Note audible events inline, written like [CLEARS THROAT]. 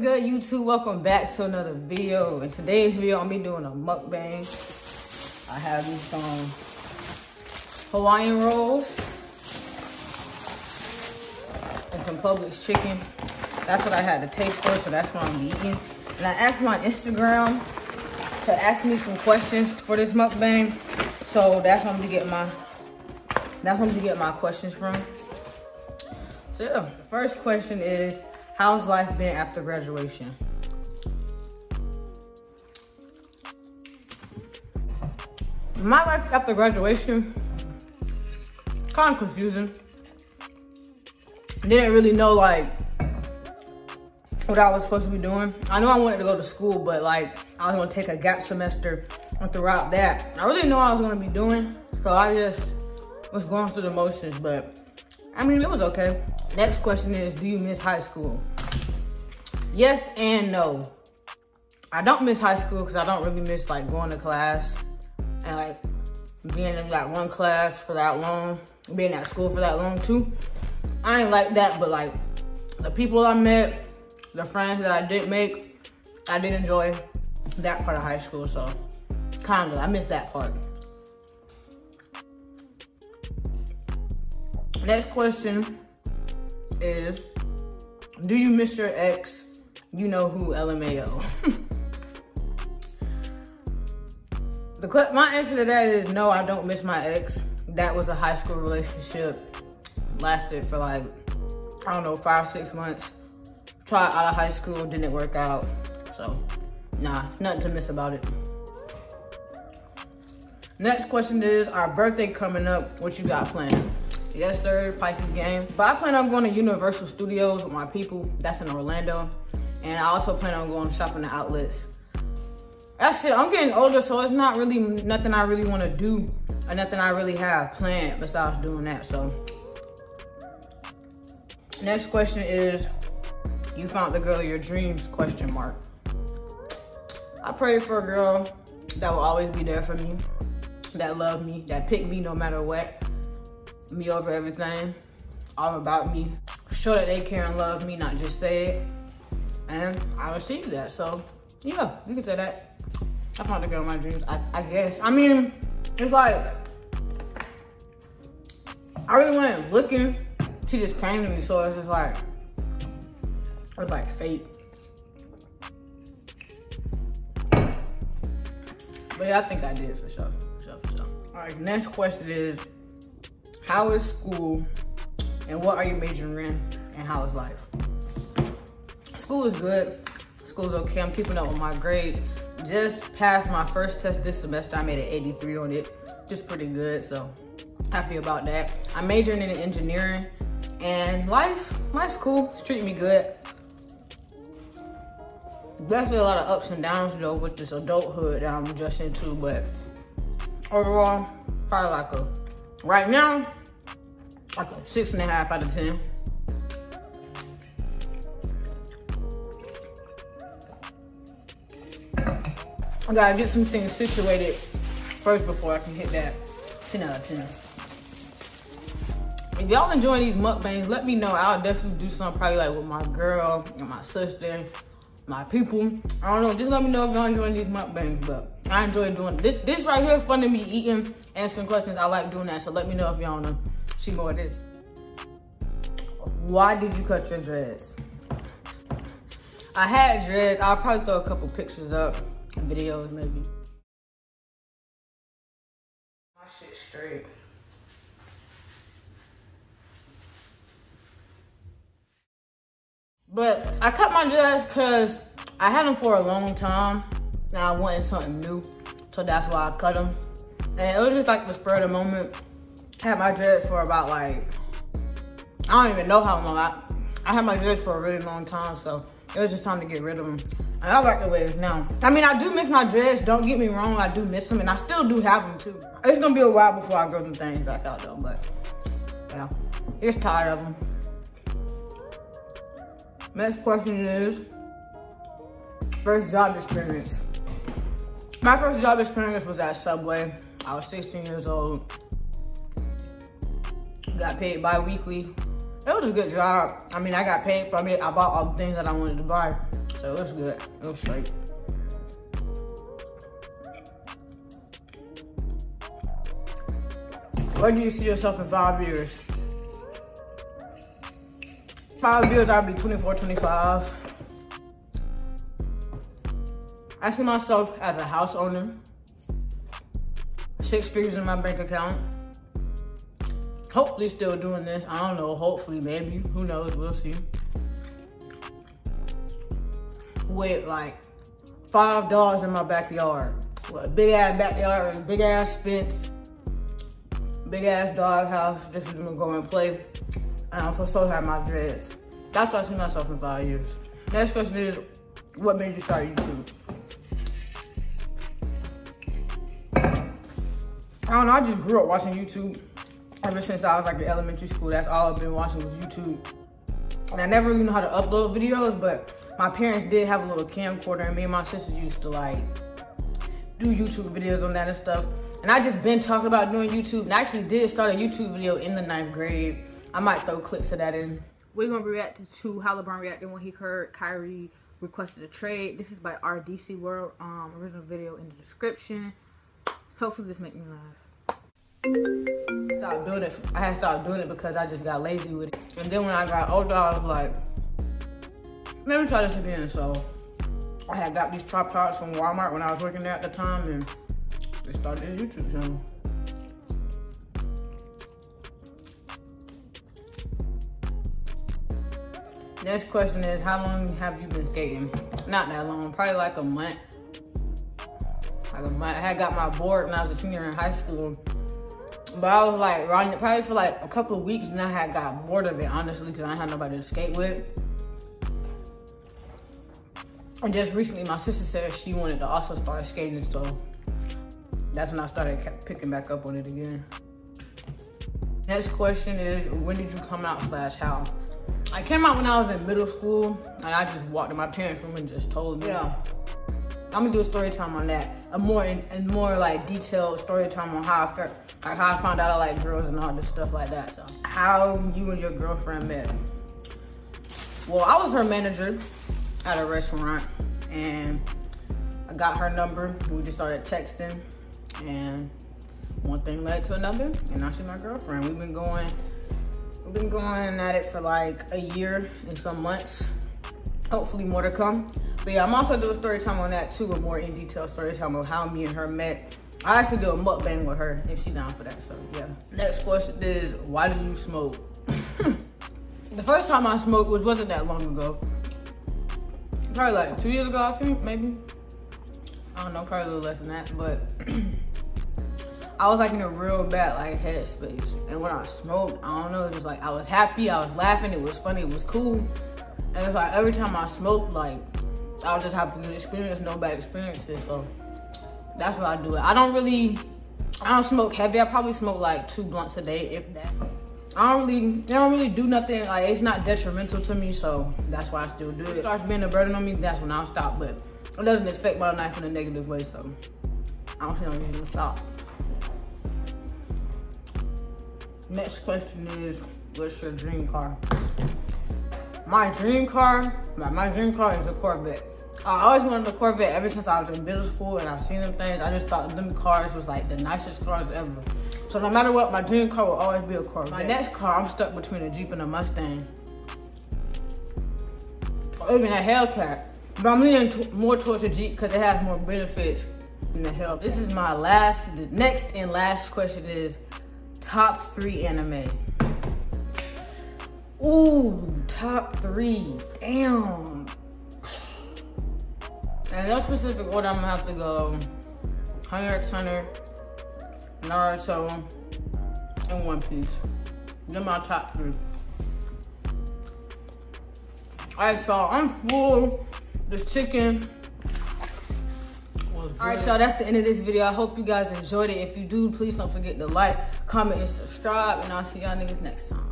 good YouTube? Welcome back to another video. In today's video, I'm be doing a mukbang. I have these some Hawaiian rolls and some Publix chicken. That's what I had to taste for, so that's what I'm eating. And I asked my Instagram to ask me some questions for this mukbang. So that's where I'm gonna get my that's where I'm gonna get my questions from. So yeah, first question is How's life been after graduation? My life after graduation, kind of confusing. Didn't really know like what I was supposed to be doing. I know I wanted to go to school, but like I was gonna take a gap semester and throughout that, I really didn't know what I was gonna be doing. So I just was going through the motions, but I mean, it was okay. Next question is, do you miss high school? Yes and no. I don't miss high school because I don't really miss like going to class and like being in like one class for that long, being at school for that long too. I ain't like that, but like the people I met, the friends that I did make, I did enjoy that part of high school, so kinda, I miss that part. Next question is, do you miss your ex? You know who LMAO. [LAUGHS] the my answer to that is no, I don't miss my ex. That was a high school relationship. Lasted for like, I don't know, five, six months. Tried out of high school, didn't work out. So, nah, nothing to miss about it. Next question is, our birthday coming up, what you got planned? Yes, sir, Pisces game. But I plan on going to Universal Studios with my people. That's in Orlando. And I also plan on going shopping the outlets. That's it. I'm getting older, so it's not really nothing I really want to do or nothing I really have planned besides doing that. So next question is, you found the girl of your dreams, question mark. I pray for a girl that will always be there for me, that love me, that pick me no matter what, me over everything, all about me. Show that they care and love me, not just say it. And I received that. So yeah, you can say that. I found the girl of my dreams, I, I guess. I mean, it's like, I really wasn't looking. She just came to me, so it's just like, it's like fate. But yeah, I think I did for sure, for sure, for sure. All right, next question is, how is school and what are you majoring in and how is life? School is good. School's okay. I'm keeping up with my grades. Just passed my first test this semester. I made an 83 on it. Just pretty good, so happy about that. I'm majoring in engineering and life, life's cool. It's treating me good. Definitely a lot of ups and downs though with this adulthood that I'm adjusting to, but overall, probably like a, right now, like a six and a half out of 10. I gotta get some things situated first before I can hit that 10 out of 10. If y'all enjoying these mukbangs, let me know. I'll definitely do something probably like with my girl and my sister, my people. I don't know, just let me know if y'all enjoying these mukbangs, but I enjoy doing this. This right here, fun to me eating, answering questions. I like doing that, so let me know if y'all wanna see more of this. Why did you cut your dreads? I had dreads. I'll probably throw a couple pictures up videos maybe. My shit straight. But I cut my dress because I had them for a long time. And I wanted something new. So that's why I cut them. And it was just like the spur of the moment. Had my dreads for about like, I don't even know how long. I, I had my dreads for a really long time. So it was just time to get rid of them. And I like the way now. I mean, I do miss my dreads. Don't get me wrong. I do miss them. And I still do have them too. It's to be a while before I grow them things back out though. But, yeah. It's tired of them. Next question is, first job experience. My first job experience was at Subway. I was 16 years old. Got paid bi-weekly. It was a good job. I mean, I got paid from it. I bought all the things that I wanted to buy. So it was good. It was straight. Where do you see yourself in five years? Five years, I'll be 24, 25. I see myself as a house owner, six figures in my bank account. Hopefully still doing this. I don't know, hopefully, maybe. Who knows, we'll see. With like five dogs in my backyard. With a big ass backyard, big ass fence, big ass dog house. Just gonna go and play. And I'm supposed to have my dreads. That's why I see myself in five years. Next question is, what made you start YouTube? I don't know, I just grew up watching YouTube ever since I was like in elementary school. That's all I've been watching was YouTube. And I never really know how to upload videos, but my parents did have a little camcorder and me and my sister used to like do YouTube videos on that and stuff. And I just been talking about doing YouTube and I actually did start a YouTube video in the ninth grade. I might throw clips of that in. We're gonna react to how LeBron reacted when he heard Kyrie requested a trade. This is by RDC World, um, original video in the description. Hopefully this make me laugh. Doing it. I had stopped doing it because I just got lazy with it. And then when I got older, I was like, let me try this again. So I had got these tripods from Walmart when I was working there at the time and they started a YouTube channel. Next question is, how long have you been skating? Not that long, probably like a month. I had got my board when I was a senior in high school. But I was like riding probably for like a couple of weeks and I had got bored of it, honestly, because I had nobody to skate with. And just recently, my sister said she wanted to also start skating, so that's when I started picking back up on it again. Next question is, when did you come out slash how? I came out when I was in middle school, and I just walked to my parents' room and just told them. Yeah. I'm gonna do a story time on that. A more and more like detailed story time on how I felt, like how I found out I like girls and all this stuff like that. So how you and your girlfriend met. Well, I was her manager at a restaurant and I got her number. We just started texting and one thing led to another and now she's my girlfriend. We've been going, we've been going at it for like a year and some months. Hopefully more to come. But yeah, I'm also doing story time on that too, a more in detail story time of how me and her met. I actually do a mukbang with her if she's down for that, so yeah. Next question is, why do you smoke? [LAUGHS] the first time I smoked was wasn't that long ago. Probably like two years ago, I think, maybe. I don't know, probably a little less than that, but [CLEARS THROAT] I was like in a real bad like headspace. And when I smoked, I don't know, it was like I was happy, I was laughing, it was funny, it was cool. And it's like every time I smoked, like I'll just have good experience, no bad experiences. So that's what I do. It. I don't really, I don't smoke heavy. I probably smoke like two blunts a day, if that. I don't really, I don't really do nothing. Like it's not detrimental to me, so that's why I still do it. It starts being a burden on me, that's when I'll stop. But it doesn't affect my life in a negative way, so I don't no reason to stop. Next question is, what's your dream car? My dream car, my, my dream car is a Corvette. I always wanted a Corvette ever since I was in middle school and I've seen them things. I just thought them cars was like the nicest cars ever. So no matter what, my dream car will always be a Corvette. My next car, I'm stuck between a Jeep and a Mustang. Or even a Hellcat. But I'm leaning more towards a Jeep because it has more benefits than the Hellcat. This is my last, the next and last question is top three anime. Ooh, top three. Damn. And no specific order, I'm gonna have to go Hunter x Hunter, Naruto, and One Piece. They're my top three. Alright, so I'm full. The chicken Alright, y'all, that's the end of this video. I hope you guys enjoyed it. If you do, please don't forget to like, comment, and subscribe. And I'll see y'all niggas next time.